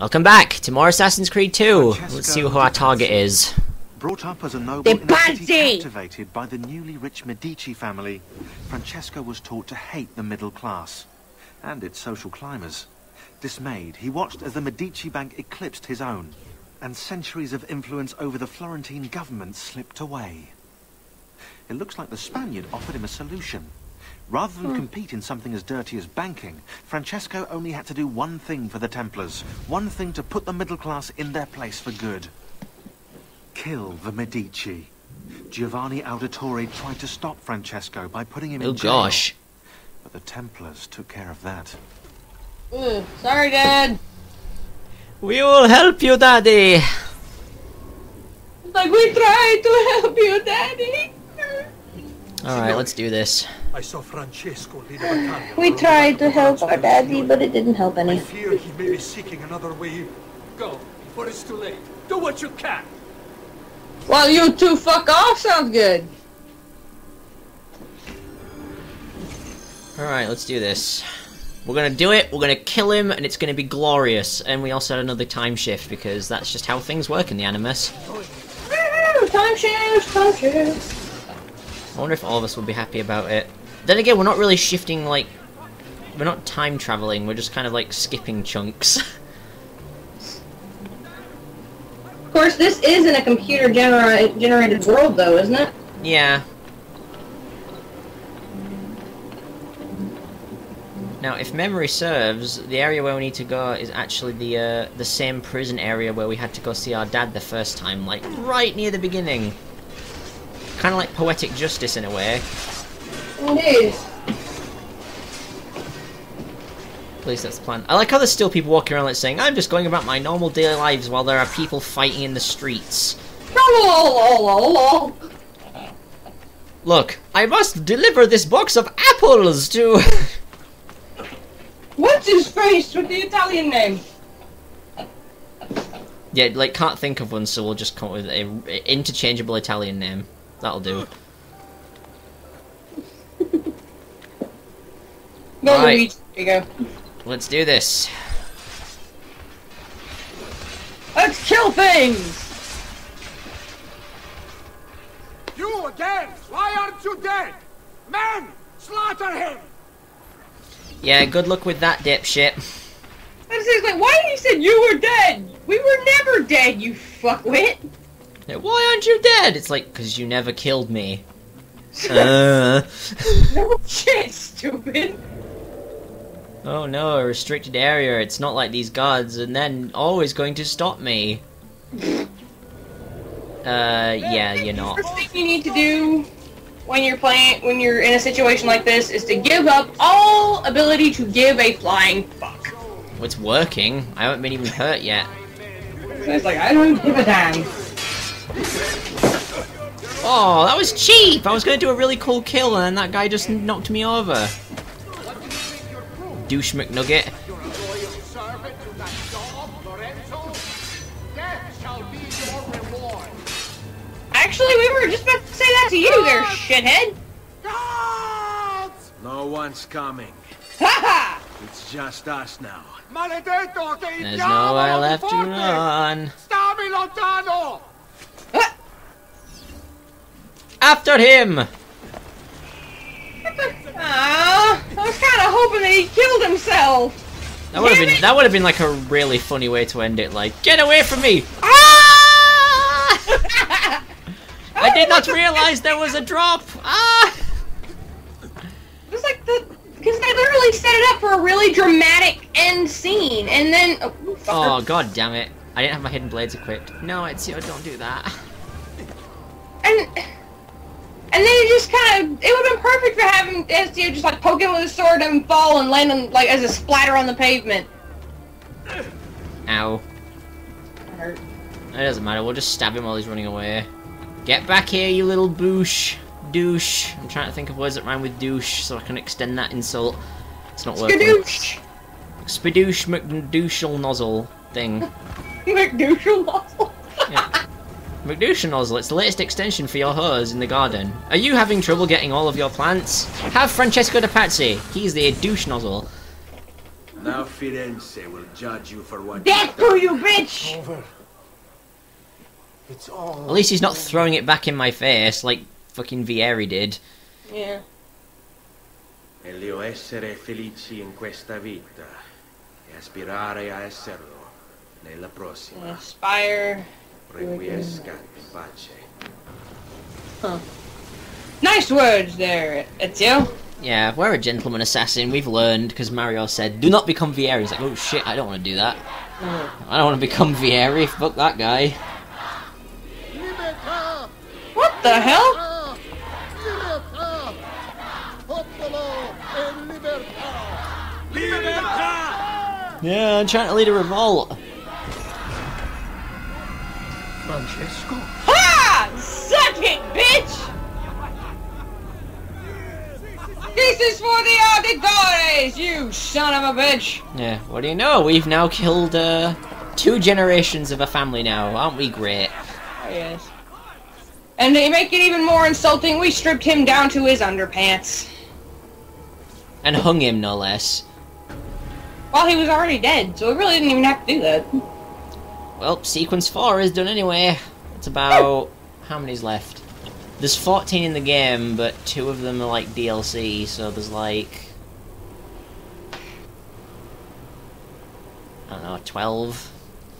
Welcome back to more Assassin's Creed 2. Let's see who our target is. Brought up as a noble De in a captivated by the newly rich Medici family, Francesco was taught to hate the middle class and its social climbers. Dismayed, he watched as the Medici bank eclipsed his own, and centuries of influence over the Florentine government slipped away. It looks like the Spaniard offered him a solution. Rather than hmm. compete in something as dirty as banking, Francesco only had to do one thing for the Templars, one thing to put the middle class in their place for good. Kill the Medici. Giovanni Auditore tried to stop Francesco by putting him Oh in jail. Oh gosh. But the Templars took care of that. Ugh, sorry, Dad. We will help you, Daddy! Like we tried to help you, Daddy. Alright, let's do this. I saw Francesco lead a battalion. We tried to help Capitol our daddy, but it didn't help any. I fear he may be seeking another way. Go, before it's too late. Do what you can. Well, you two fuck off sounds good. Alright, let's do this. We're gonna do it, we're gonna kill him, and it's gonna be glorious. And we also had another time shift, because that's just how things work in the Animus. Time shifts, time shifts. I wonder if all of us will be happy about it. Then again, we're not really shifting, like... We're not time traveling, we're just kind of like skipping chunks. Of course, this isn't a computer genera generated world, though, isn't it? yeah. Now, if memory serves, the area where we need to go is actually the uh, the same prison area where we had to go see our dad the first time, like right near the beginning. Kind of like poetic justice in a way. Indeed. At least that's the plan. I like how there's still people walking around like saying, I'm just going about my normal daily lives while there are people fighting in the streets. Look, I must deliver this box of apples to... What's his face with the Italian name? yeah, like, can't think of one, so we'll just come up with a a interchangeable Italian name. That'll do. Go Right. Luigi. There you go. Let's do this. Let's kill things! You again! Why aren't you dead? Men, slaughter him! Yeah, good luck with that, dipshit. I was just like, why you said you were dead? We were never dead, you fuckwit! Yeah, Why aren't you dead? It's like, because you never killed me. uh. No shit, stupid. Oh no, a restricted area. It's not like these guards, and then always going to stop me. Uh, yeah, you're not. First thing you need to do when you're playing, when you're in a situation like this, is to give up all ability to give a flying fuck. It's working. I haven't been even hurt yet. It's like, I don't give a damn. Oh, that was cheap! I was gonna do a really cool kill, and then that guy just knocked me over. Your McNugget. Actually, we were just about to say that to you there, shithead. Gods! No one's coming. Ha It's just us now. Maledetto che There's diavolo nowhere left to run. Stavi lontano! After him! Ah, I was kind of hoping that he killed himself. That would have been that would have been like a really funny way to end it. Like, get away from me! Ah! I did not realize there was a drop. Ah! It was like the because they literally set it up for a really dramatic end scene, and then oh, Oh god damn it! I didn't have my hidden blades equipped. No, it's Ezio, don't do that. and and then it just kind of it would have been perfect for having Ezio just like poke him with a sword and fall and land on like as a splatter on the pavement. Ow. Hurt. It doesn't matter. We'll just stab him while he's running away. Get back here, you little boosh. Douche. I'm trying to think of words that rhyme with douche so I can extend that insult. It's not working. Skadoosh! Spidoosh McDouchal nozzle thing. McDouchal nozzle. Yeah. McDouchal nozzle, it's the latest extension for your hose in the garden. Are you having trouble getting all of your plants? Have Francesco de Pazzi. He's the douche nozzle. Now Firenze will judge you for what Death you've to you, bitch! Over. It's all. At least he's not throwing it back in my face like fucking Vieri did. Yeah. Meglio essere felici in questa vita e aspirare a esserlo nella prossima. Aspire. Requiescat in pace. Nice words there, Ezio. Yeah, we're a gentleman assassin. We've learned because Mario said, "Do not become Vieri." He's like, "Oh shit, I don't want to do that. Hmm. I don't want to become Vieri. Fuck that guy." What the hell? Libertà! Popolo e libertà! Yeah, I'm trying to lead a revolt. Francesco? Ha! Suck it, bitch! This is for the auditores, you son of a bitch! Yeah, what do you know? We've now killed uh, two generations of a family now. Aren't we great? Oh, yes. And to make it even more insulting, we stripped him down to his underpants. And hung him, no less. While he was already dead, so we really didn't even have to do that. Well, sequence four is done anyway. It's about how many's left? There's 14 in the game, but two of them are like DLC, so there's like I don't know, 12.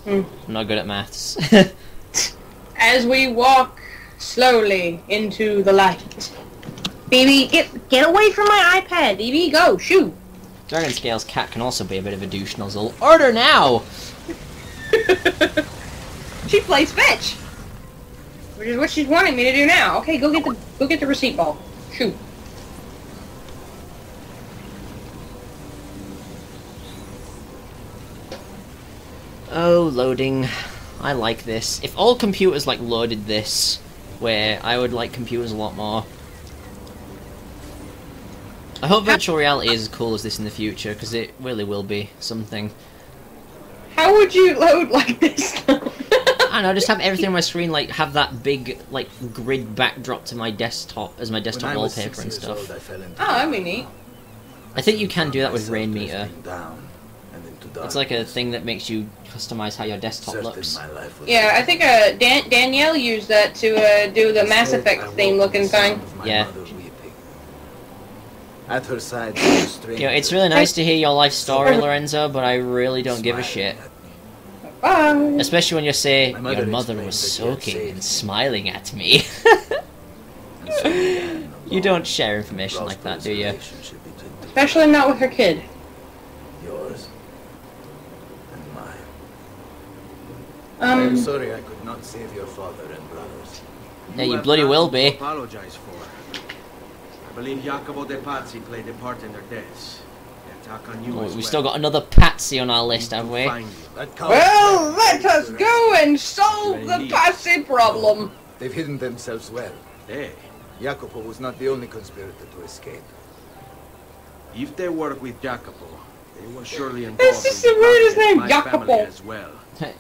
Hmm. I'm not good at maths. As we walk slowly into the light. Baby, get get away from my iPad, baby. Go, shoot. Dragon Scale's cat can also be a bit of a douche nozzle. Order now! She plays fetch. Which is what she's wanting me to do now. Okay, go get the go get the receipt ball. Shoot. Oh, loading. I like this. If all computers like loaded this, where I would like computers a lot more. I hope virtual reality is as cool as this in the future, because it really will be something. How would you load like this? I don't know, just have everything on my screen, like, have that big, like, grid backdrop to my desktop as my desktop when wallpaper and stuff. Old, I fell into Oh, that'd be neat. I think you can do that with myself Rainmeter. Down and into It's like a thing that makes you customize how your desktop Certain looks. my life was Yeah, I think uh, Dan- Danielle used that to uh, do the Mass Effect theme looking the thing. Yeah. At her side, stood a stranger, You know, it's really nice to hear your life story, Lorenzo, but I really don't give a shit. At me. Bye. Especially when you say My your mother mother was that you had soaking and smiling at me. And so began a you don't share information like that, do you? relationship between two Especially not with her kid. Yours and mine. I am Um, sorry I could not save your father and brothers. Yeah, you have bloody nothing will be. apologize for. I believe Jacopo de Pazzi played a part in their deaths. The attack on you Oh, as we've well. still got another Pazzi on our list, have we? Find you. That coward- well, let us go and solve the Pazzi problem. They've hidden themselves well. Hey, Jacopo was not the only conspirator to escape. if they work with Jacopo, they were surely involved This is the weirdest name, Jacopo. as well.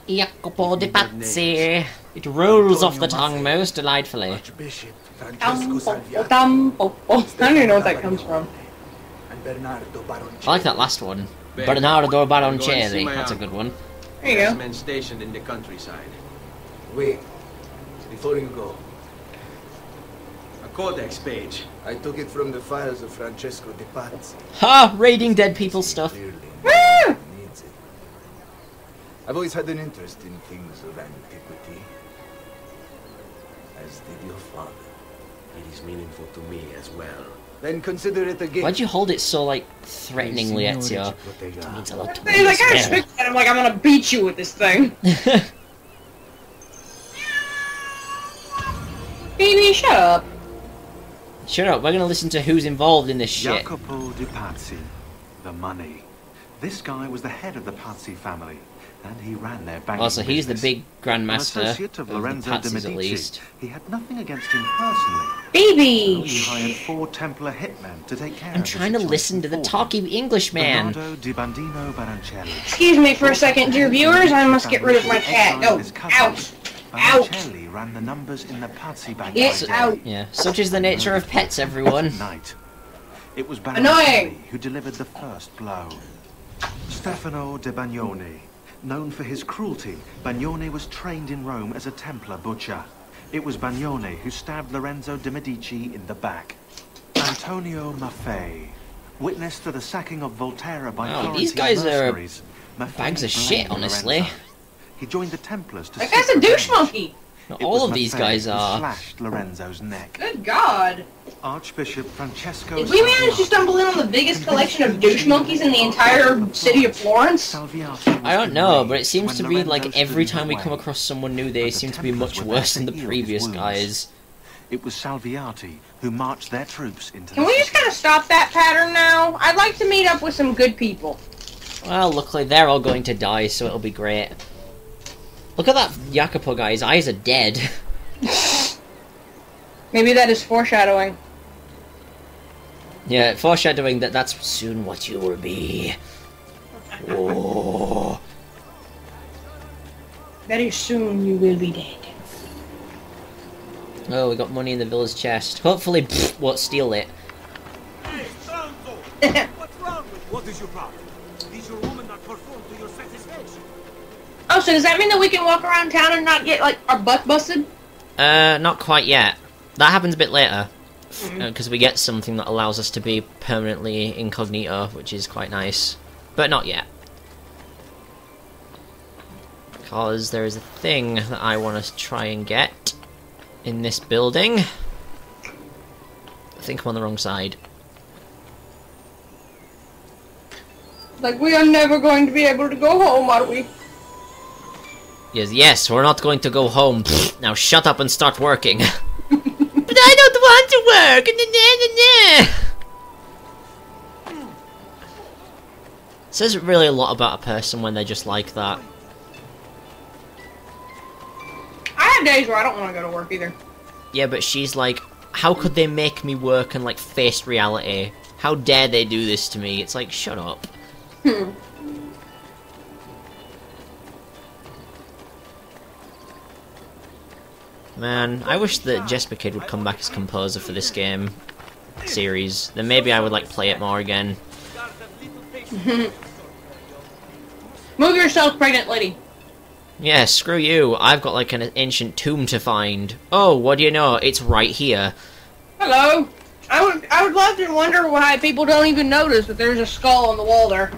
Jacopo de Pazzi. It rolls off the tongue most delightfully. Archbishop Francesco Tampo, tampo. I don't even know where that comes from. And Bernardo Baroncelli. I like that last one. Ben, Bernardo Go and Baroncelli. see my That's a good one. There you go. Men stationed in the countryside. Wait. Before you go, A codex page. I took it from the files of Francesco de Pazzi. Ha! Raiding dead people stuff. Needs it. I've always had an interest in things of antiquity. As did your father. It is meaningful to me as well. Then consider it again. Why'd you hold it so, like, threateningly, Ezio? It Ezio? means a lot to me. He's like, I as well. expect that. I'm like, I'm gonna beat you with this thing. Baby, shut up. Shut up, we're gonna listen to who's involved in this shit. Jacopo di Pazzi, the money. This guy was the head of the Pazzi family, and he ran their banking Also, he's the big An grandmaster of of Lorenzo the de Pazzis, Medici. at least. He had nothing against him personally. Baby! He hired four Templar hitmen to take care I'm of trying to listen to the for him. talky English man. Bernardo di Bandino Baroncelli. Excuse me for a second, dear viewers. I must get rid of my cat. Oh, ouch. Ouch. Baroncelli ran the numbers in the Pazzi bank. Get by day. out. Yeah, such is the nature of pets, everyone. Night, it was Annoying. Who delivered the first blow. Stefano de Bagnone. Known for his cruelty, Bagnone was trained in Rome as a Templar butcher. It was Bagnone who stabbed Lorenzo de Medici in the back. Antonio Maffei. Witness to the sacking of Volterra by Wow, Florentine these guys are mercenaries, Maffei bags of shit, honestly. Lorenzo. He joined the Templars to That seek guy's a douche revenge. monkey. Not It all of these guys are. slashed Lorenzo's neck. Good God. Archbishop Francesco Did we manage to stumble in on the biggest collection of douche monkeys in the entire city of Florence? Salviati I don't know, but it seems to be like every time we come across someone new, they seem to be much worse than the previous guys. It was Salviati who marched their troops into Can the we just city. kind of stop that pattern now? I'd like to meet up with some good people. Well, luckily they're all going to die, so it'll be great. Look at that Jacopo guy, his eyes are dead. Maybe that is foreshadowing. yeah, foreshadowing that that's soon what you will be. Oh. Very soon you will be dead. Oh, we got money in the villa's chest. Hopefully, pfft, won't steal it. Hey, Franzo! What's wrong with? What is your problem? Did your woman not perform to your satisfaction? Oh, so does that mean that we can walk around town and not get, like, our butt busted? Uh, not quite yet. That happens a bit later. Because we get something that allows us to be permanently incognito, which is quite nice. But not yet. Because there is a thing that I want to try and get in this building. I think I'm on the wrong side. Like, we are never going to be able to go home, are we? Yes, yes, we're not going to go home. Pfft, now shut up and start working. but I don't want to work. Nah, nah, nah. Says really a lot about a person when they're just like that. I have days where I don't want to go to work either. Yeah, but she's like, how could they make me work and like face reality? How dare they do this to me? It's like, shut up. Hmm. Man, I wish that Jesper Kyd would come back as composer for this game series. Then maybe I would like play it more again. Move yourself, pregnant lady. Yeah, screw you. I've got like an ancient tomb to find. Oh, what do you know? It's right here. Hello. I would I would love to wonder why people don't even notice that there's a skull on the wall there.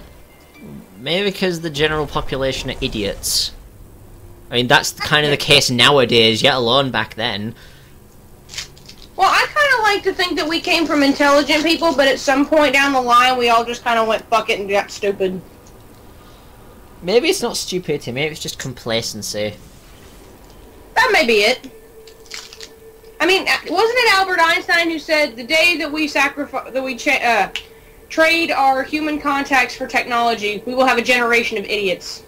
Maybe because the general population are idiots. I mean, that's kind of the case nowadays, yet alone back then. Well, I kind of like to think that we came from intelligent people, but at some point down the line, we all just kind of went fuck it and got stupid. Maybe it's not stupidity, maybe it's just complacency. That may be it. I mean, uh, wasn't it Albert Einstein who said the day that we sacrifice, that we cha- uh, trade our human contacts for technology, we will have a generation of idiots.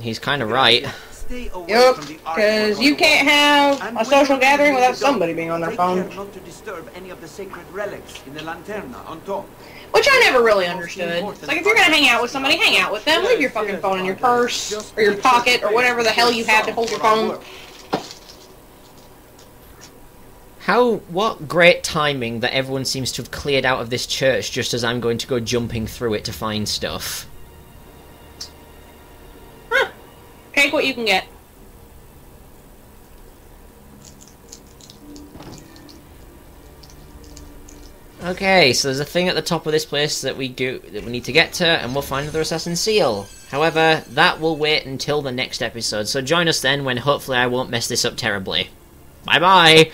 He's kind of right. Stay away Yep, from the because you can't have And a social gathering without somebody being on their take phone. care not to disturb any of the sacred relics in the lanterna on top. Which I never really understood. Like if you're gonna hang out with somebody, hang out with them. Leave your fucking phone in your purse or your pocket or whatever the hell you have to hold your phone. How, what great timing that everyone seems to have cleared out of this church just as I'm going to go jumping through it to find stuff. Take what you can get. Okay, so there's a thing at the top of this place that we do that we need to get to, and we'll find another assassin seal. However, that will wait until the next episode. So join us then, when hopefully I won't mess this up terribly. Bye bye.